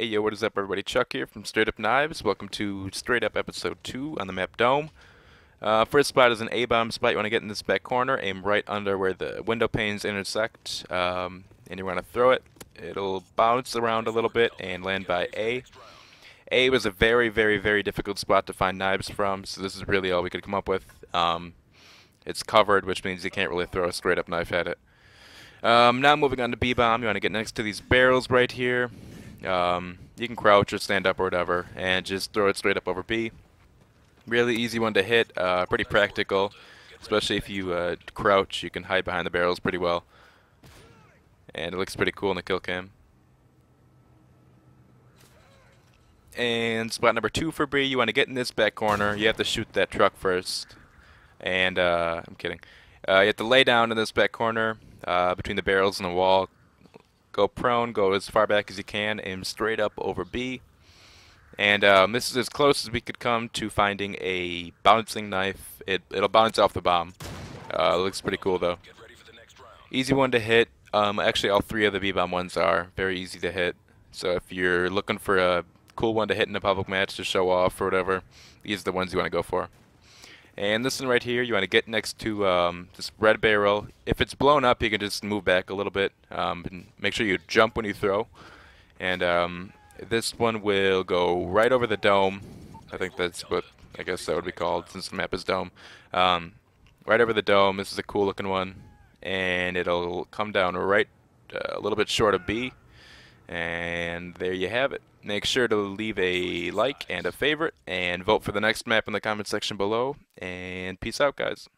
Hey yo, what is up everybody? Chuck here from Straight Up Knives. Welcome to Straight Up Episode 2 on the map Dome. Uh, first spot is an A-bomb spot. You want to get in this back corner, aim right under where the window panes intersect, um, and you want to throw it. It'll bounce around a little bit and land by A. A was a very, very, very difficult spot to find knives from, so this is really all we could come up with. Um, it's covered, which means you can't really throw a straight up knife at it. Um, now moving on to B-bomb, you want to get next to these barrels right here. Um, you can crouch or stand up or whatever, and just throw it straight up over B. Really easy one to hit, uh, pretty practical, especially if you uh, crouch, you can hide behind the barrels pretty well. And it looks pretty cool in the kill cam. And spot number two for B, you want to get in this back corner. You have to shoot that truck first. And, uh, I'm kidding. Uh, you have to lay down in this back corner uh, between the barrels and the wall. Go prone, go as far back as you can, aim straight up over B. And um, this is as close as we could come to finding a bouncing knife. It, it'll bounce off the bomb. Uh, looks pretty cool though. Easy one to hit. Um, actually, all three of the B-bomb ones are very easy to hit. So if you're looking for a cool one to hit in a public match to show off or whatever, these are the ones you want to go for. And this one right here, you want to get next to um, this red barrel. If it's blown up, you can just move back a little bit. Um, and make sure you jump when you throw. And um, this one will go right over the dome. I think that's what I guess that would be called since the map is dome. Um, right over the dome. This is a cool looking one. And it'll come down right uh, a little bit short of B. And there you have it. Make sure to leave a like and a favorite and vote for the next map in the comment section below. And peace out, guys.